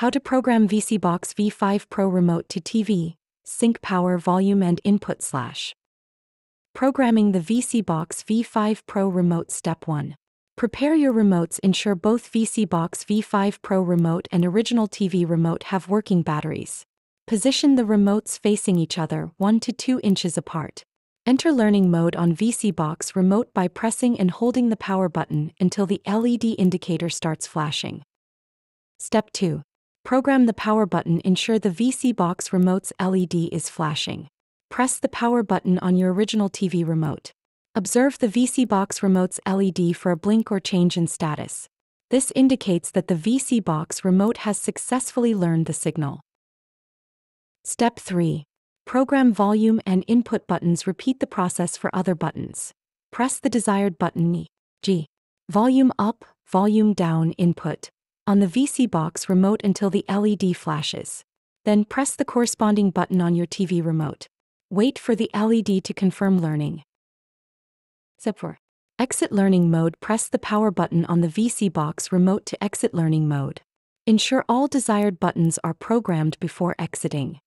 How to program vSeeBox V5 Pro remote to TV, sync power volume and input slash. Programming the vSeeBox V5 Pro remote Step 1. Prepare your remotes ensure both vSeeBox V5 Pro remote and original TV remote have working batteries. Position the remotes facing each other 1 to 2 inches apart. Enter learning mode on vSeeBox remote by pressing and holding the power button until the LED indicator starts flashing. Step 2. Program the power button ensure the vSeeBox remote's LED is flashing. Press the power button on your original TV remote. Observe the vSeeBox remote's LED for a blink or change in status. This indicates that the vSeeBox remote has successfully learned the signal. Step 3. Program volume and input buttons repeat the process for other buttons. Press the desired button G. Volume up, volume down input on the vSeeBox remote until the LED flashes. Then press the corresponding button on your TV remote. Wait for the LED to confirm learning. Step 4. Exit learning mode Press the power button on the vSeeBox remote to exit learning mode. Ensure all desired buttons are programmed before exiting.